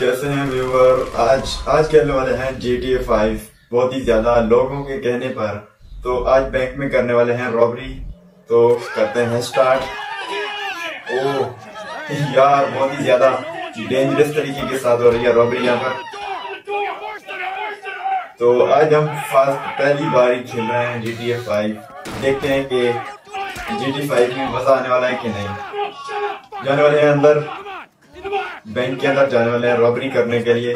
कैसे हैं व्यूवर? आज आज खेलने वाले हैं जी टी ए फाइव बहुत ही ज़्यादा लोगों के कहने पर। तो आज बैंक में करने वाले हैं रॉबरी तो करते हैं स्टार्ट ओ यार, बहुत ही ज़्यादा डेंजरस तरीके के साथ हो रही है रॉबरी यहाँ पर। तो आज हम फास्ट पहली बार ही खेल रहे हैं जी टी ए फाइव देखते हैं कि जी टी फाइव में मज़ा आने वाला है कि नहीं। जाने वाले हैं अंदर। बैंक के अंदर जाने वाले हैं रॉबरी करने के लिए।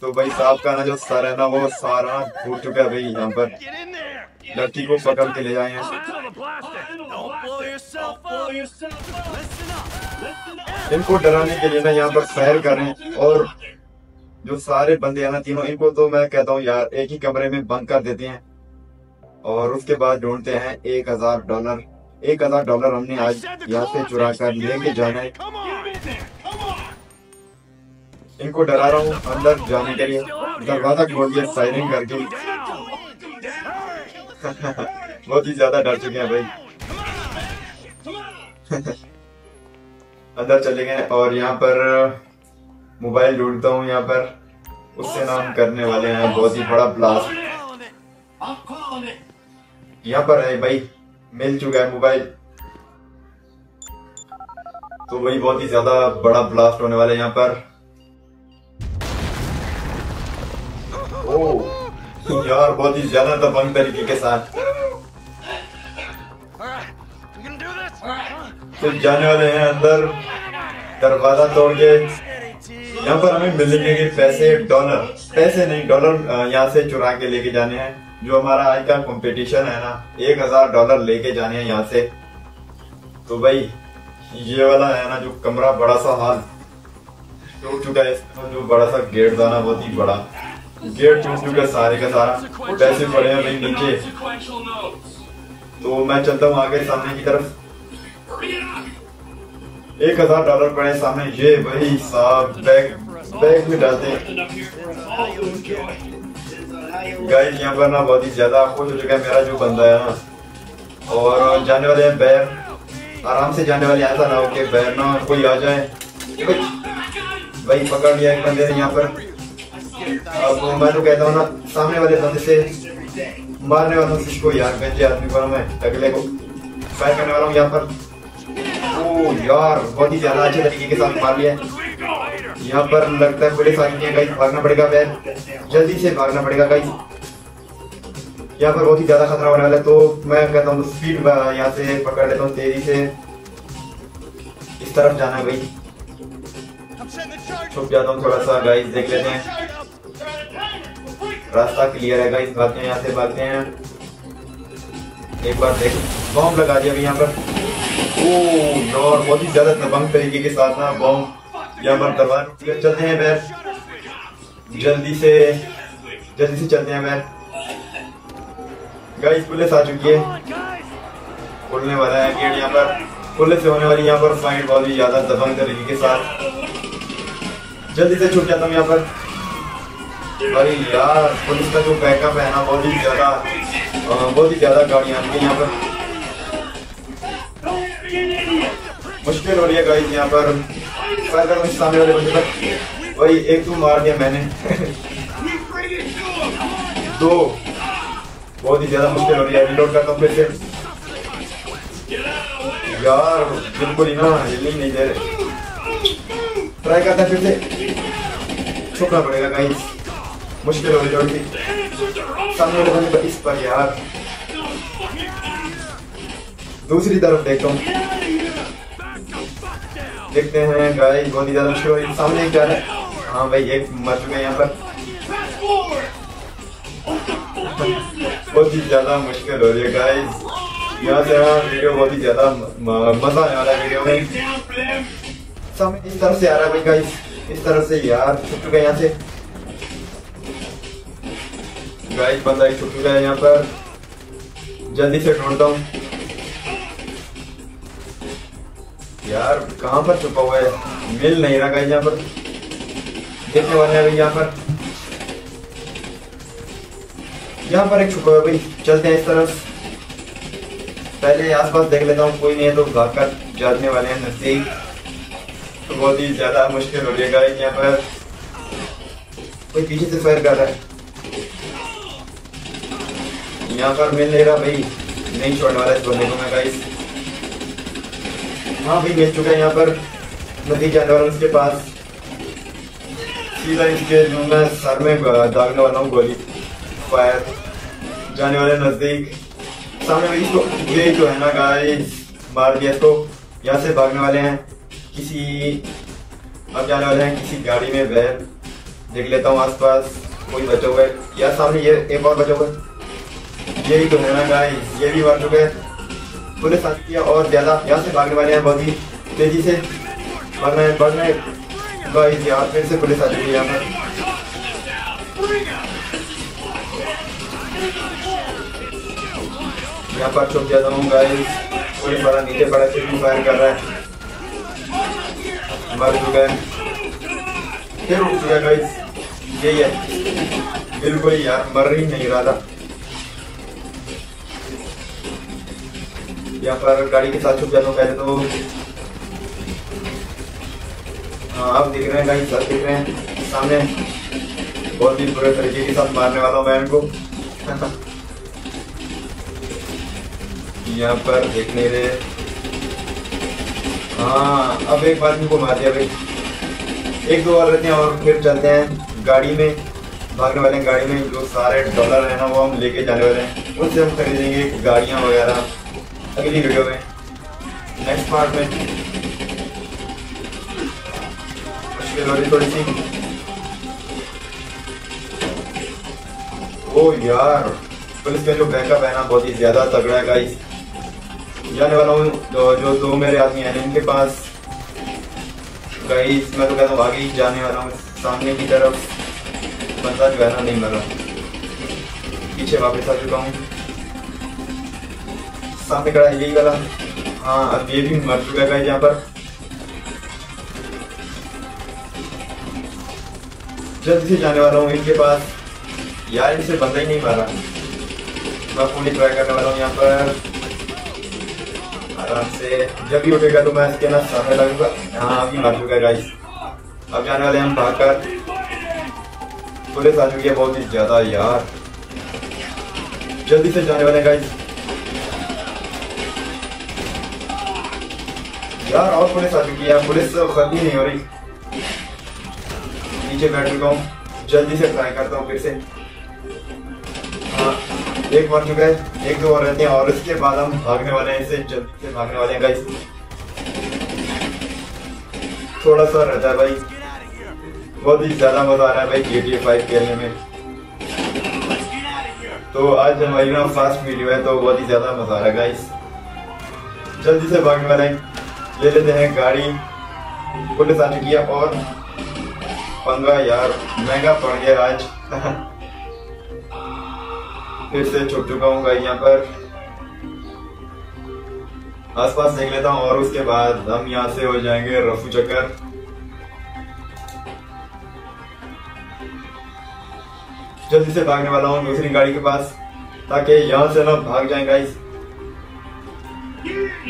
तो भाई साहब का ना जो सर है ना वो सारा फूट चुका है भाई यहाँ पर। लड़की को पकड़ के ले जाए इनको डराने के लिए ना यहाँ पर फैर करें और जो सारे बंदे हैं ना तीनों इनको तो मैं कहता हूँ यार एक ही कमरे में बंद कर देते हैं और उसके बाद ढूंढते हैं एक हज़ार डॉलर। एक हज़ार डॉलर हमने आज यहाँ से चुरा कर लेके जाना। है इनको डरा रहा हूँ अंदर जाने के लिए। दरवाज़ा खोल दिया साइनिंग करके। बहुत ही ज़्यादा डर चुके हैं भाई। अंदर चले गए और यहाँ पर मोबाइल ढूंढता हूँ यहाँ पर। उससे नाम करने वाले हैं बहुत ही बड़ा ब्लास्ट यहाँ पर है भाई। मिल चुका है मोबाइल। तो वही बहुत ही ज़्यादा बड़ा ब्लास्ट होने वाला है यहाँ पर। ओ, यार, बहुत ही ज़्यादा दबंग तरीके के साथ। तो जाने वाले हैं अंदर, दरवाज़ा तोड़ के। यहाँ पर हमें मिलेंगे पैसे डॉलर पैसे नहीं डॉलर यहाँ से चुरा के लेके जाने हैं। जो हमारा आज का कंपटीशन है ना, एक हज़ार डॉलर लेके जाने हैं यहाँ से। तो भाई, ये वाला है ना जो कमरा बड़ा सा हाल, टूट चुका है। इसमें जो बड़ा सा गेट था ना, बहुत ही बड़ा। गेट टूट चुका है सारे का सारा। पैसे पड़े हैं भाई नीचे। तो मैं चलता हूँ आगे सामने की तरफ़। एक हज़ार डॉलर पड़े सामने। ये भाई साहब, बैग बैग में डालते हैं। गाइस, यहाँ पर ना बहुत ही ज़्यादा खुश हो चुका है मेरा जो बंदा है ना। और जाने वाले हैं बैर। आराम से जाने वाले ऐसा ना हो कि बैर ना कोई आ जाए। भाई पकड़ लिया एक बंदे ने यहाँ पर। अब मैं तो कहता हूँ ना, सामने वाले बंदे से मारने वाला हूँ, इसको यार, गंजे आदमी को मैं अगले को फायर करने वाला हूँ यहाँ पर। ओ यार, बहुत ही ज़्यादा अच्छे तरीके के साथ मार लिया यहाँ पर लगता है पुलिस आई है गाइस भागना पड़ेगा बैर जल्दी से भागना पड़ेगा गाइस यहाँ पर बहुत ही ज़्यादा खतरा होने वाला है तो मैं कहता हूँ स्पीड यहाँ से पकड़ लेता हूँ तेज़ी से। इस तरफ़ जाना है भाई छुप जाता हूँ थोड़ा सा गाइस देख लेते हैं। रास्ता क्लियर है गाइस भागते हैं, यहाँ से भागते हैं। एक बार देख बॉम्ब लगा दिया अभी यहाँ पर। ओ और बहुत ही ज़्यादा दबंग तरीके के साथ ना बॉम्ब यहाँ पर दरबार चलते हैं बैर जल्दी से जल्दी से चलते हैं बैर गाइस पुलिस आ चुकी है। खुलने वाला है गेट यहाँ पर। पुलिस से होने वाली यहाँ पर फाइट बहुत ही ज़्यादा दबंग तरीके के साथ। जल्दी से छूट जाता हूँ यहाँ पर। अरे यार, पुलिस का जो बैकअप है ना, बहुत ही ज़्यादा बहुत ही ज़्यादा गाड़ियाँ आती है यहाँ पर। मुश्किल हो रही है गाइस यहाँ पर। वही एक तो मार दिया मैंने। दो। बहुत ही ज़्यादा मुश्किल हो रही है रिलोड करता हूँ फिर से। यार, बिल्कुल ही ना हिल नहीं दे रहे। ट्राई करता फिर से। छुपना पड़ेगा गाइस मुश्किल हो रही है थोड़ी सामने वाले बंदे इस पर यार। दूसरी तरफ़ देखता हूँ। देखते हैं गाइस बहुत ही ज़्यादा मुश्किल हो सामने रहा है। हाँ भाई, एक मर चुके हैं यहाँ पर। बहुत ही ज़्यादा मुश्किल हो रही है गाइस यहाँ से ना वीडियो बहुत ही ज़्यादा मज़ा आने वाला है वीडियो में। सामने इस तरफ़ से आ रहा है भाई गाइस इस तरफ़ से यार छुप चुका यहाँ से। गाइस बंदा छुप चुका है यहाँ पर। जल्दी से ढूंढता हूँ। यार, कहाँ पर छुपा हुआ है? मिल नहीं रहा यहाँ पर। देखने वाले हैं भाई यहाँ पर। यहाँ पर एक छुपा हुआ भाई। चलते हैं इस तरफ़। पहले आसपास देख लेता हूँ, कोई नहीं है तो भाग कर जाने वाले हैं नज़दीक तो बहुत ही ज़्यादा मुश्किल हो जाएगा यहाँ पर। कोई पीछे से फायर कर रहा है। यहाँ पर मिल नहीं रहा भाई। नहीं छोड़ने वाला इस बंदे को मैं, गाइस। हाँ भाई मिल चुका है यहाँ पर नदी जाने वाला उसके पास। सीधा इसके मैं सर में दागने वाला हूँ, गोली। फायर। जाने वाले नज़दीक। सामने भाई इसको ये जो है ना गाइस मार दिया इसको यहाँ से भागने वाले हैं। किसी, अब जाने वाले हैं किसी गाड़ी में बैर देख लेता हूँ आसपास, कोई बचा हुआ है। या सामने ये, एक और बचा हुआ है। यही तो है ना गाइस ये भी मर चुके हैं। पुलिस आती है और ज़्यादा यहाँ से भागने वाले हैं, बहुत ही तेज़ी से यार फिर से पुलिस आ यहाँ पर। यहाँ पर छुप जाता हूँ गाइस पुलिस वाला नीचे पड़ा, फिर भी फायर कर रहा है। मर चुका है। फिर उठ चुका गाइस यही है। बिल्कुल यार, मर ही नहीं रहा था। यहाँ पर गाड़ी के साथ छुप जाता हूँ, पहले तो हाँ आप दिख रहे हैं, गाड़ी सर दिख रहे हैं, सामने। बहुत ही बुरे तरीके के साथ मारने वाला हूँ मैं इनको यहाँ पर देख नहीं रहे हाँ अब एक बार इनको मार दिया भाई। एक दो और रहते हैं और फिर चलते हैं गाड़ी में। भागने वाले गाड़ी में, जो सारे डॉलर है ना, वो हम लेके जाने वाले हैं। उनसे हम खरीदेंगे गाड़ियाँ वगैरह। अगली वीडियो में नेक्स्ट पार्ट में मुश्किल हो रही थोड़ी सी ओ यार पुलिस का जो बैकअप है ना बहुत ही ज़्यादा तगड़ा है गाइस जाने वाला हूँ जो, जो दो मेरे आदमी हैं इनके पास। गाइस मैं तो कहता हूँ आगे ही जाने वाला हूँ सामने की तरफ़। बंदा जो है ना नहीं मरा। पीछे वापस आ चुका हूँ। सामने खड़ा है, यही वाला। हाँ अब ये भी मर चुका है यहाँ पर। जल्दी से जाने वाला हूँ इनके पास। यार, इनसे बंदा ही नहीं मारा। मैं पूरी ट्राई करने वाला हूँ यहाँ पर। आराम से। जब भी उठेगा तो मैं इसके ना सामने लगूँगा। हाँ अभी मर चुका है गाइस अब जाने वाले हम भागकर। पुलिस आ चुकी है बहुत ही ज़्यादा यार। जल्दी से जाने वाले गाइस यार, और पुलिस आ चुकी है पुलिस खत्म ही नहीं हो रही। नीचे बैठ चुका हूँ। जल्दी से ट्राई करता हूँ फिर से। हाँ एक मर चुका है, एक दो और रहते हैं, और उसके बाद हम भागने वाले हैं इससे जल्दी से भागने वाले हैं गाइस थोड़ा सा रहता है भाई। बहुत ही ज़्यादा मज़ा आ रहा है भाई जी टी फाइव खेलने में। तो आज हमारी ना फास्ट वीडियो है तो बहुत ही ज़्यादा मज़ा आ रहा है गाइस जल्दी से भागने वाले हैं। ले लेते हैं गाड़ी। पुलिस आ चुकी है और पंगा यार महँगा पड़ गया आज। फिर से छुप चुका हूँ गाड़ी यहाँ पर। आसपास देख लेता हूँ और उसके बाद हम यहाँ से हो जाएँगे रफू चक्कर। जल्दी से भागने वाला हूँ दूसरी गाड़ी के पास, ताकि यहाँ से ना भाग जाएँगे इस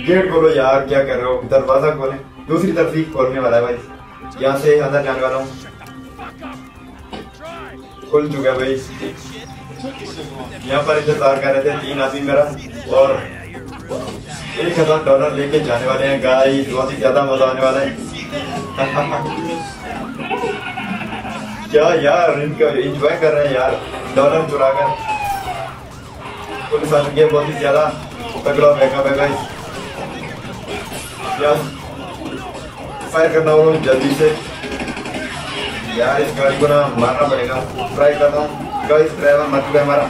गेट खोलो यार, क्या कर रहे हो? दरवाज़ा खोले। दूसरी तरफ़ ही खोलने वाला है भाई। यहाँ से अंदर जाने वाला हूँ। खुल चुका है भाई। यहाँ पर इंतज़ार कर रहे थे तीन आदमी मेरा। और एक हज़ार डॉलर लेके जाने वाले हैं गाय बहुत ही ज़्यादा मज़ा आने वाला है। क्या यार, इनका एंजॉय कर रहे हैं यार। डॉलर चुरा कर बहुत ही ज़्यादा तगड़ा है गाइस यार फायर करना हो, जल्दी से। यार, इस गाड़ी को ना मारना पड़ेगा। ट्राई करता हूँ। गाइस ड्राइवर मर चुका है हमारा।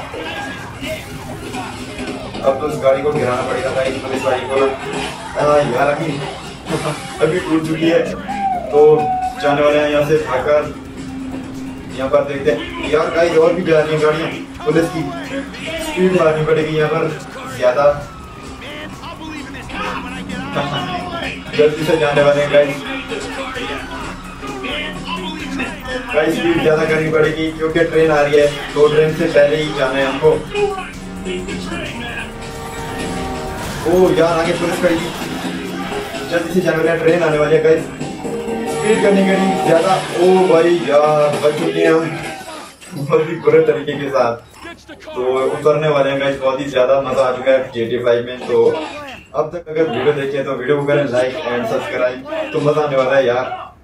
अब तो इस गाड़ी को गिराना पड़ेगा था इस पुलिस गाड़ी को ना। यार, अभी अभी टूट चुकी है। तो जाने वाले हैं यहाँ से भागकर। यहाँ पर देखते हैं। यार गाइस और भी जा रही है गाड़ियाँ। पुलिस की स्पीड मारनी पड़ेगी यहाँ पर। ज़्यादा। जल्दी से जाने वाले हैं गाइस गाइस स्पीड ज़्यादा करनी पड़ेगी क्योंकि ट्रेन आ रही है. तो ट्रेन से पहले ही जाना है हमको. ओ, यार, आगे पुलिस खड़ी जल्दी से जाने वाले ट्रेन आने वाली है गाइस स्पीड करनी करी ज़्यादा ओ भाई, यार, बच चुके हैं हम. बहुत ही बुरे तरीके के साथ. तो उतरने वाले हैं गाइस बहुत ही ज़्यादा मज़ा आ चुका है GTA 5 में तो अब तक अगर वीडियो देखे तो वीडियो को करें लाइक एंड सब्सक्राइब तो मज़ा आने वाला है यार.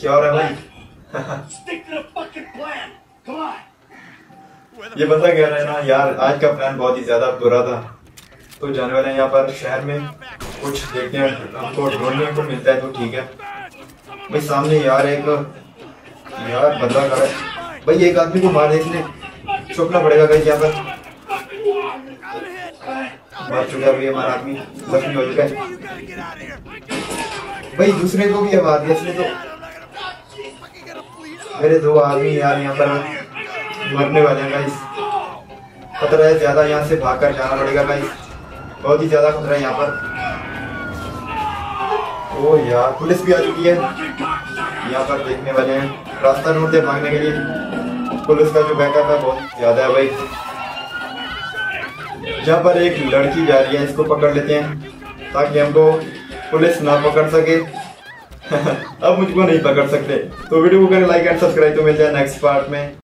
क्या हो रहा है. ये बंदा कह रहा है ना, यार, आज का प्लान बहुत ही ज़्यादा बुरा था। तो जाने वाले यहाँ पर शहर में। कुछ देखते हैं हमको ढूँढने को मिलता है तो ठीक है। भाई, सामने यार एक यार बंदा खड़ा है। भाई, एक आदमी को मार देखने छुपना पड़ेगा कहीं यहाँ पर। मार चुका भाई हमारा आदमी। जख्मी हो चुका है। भाई, दूसरे को भी अब आ दिया, इसने तो। मेरे दो आदमी यार यहाँ पर मरने वाले हैं गाइस खतरा है ज़्यादा यहाँ से भागकर जाना पड़ेगा गाइस बहुत ही ज़्यादा खतरा है यहाँ पर। ओ यार, पुलिस भी आ चुकी है। यहाँ पर देखने वाले हैं। रास्ता ढूंढते भागने के लिए। पुलिस का जो बैकअप है, बहुत ज़्यादा है, भाई। जहाँ पर एक लड़की जा रही है, इसको पकड़ लेते हैं, ताकि हमको पुलिस ना पकड़ सके। अब मुझको नहीं पकड़ सकते। तो वीडियो को करें लाइक एंड सब्सक्राइब तो मिलते हैं नेक्स्ट पार्ट में।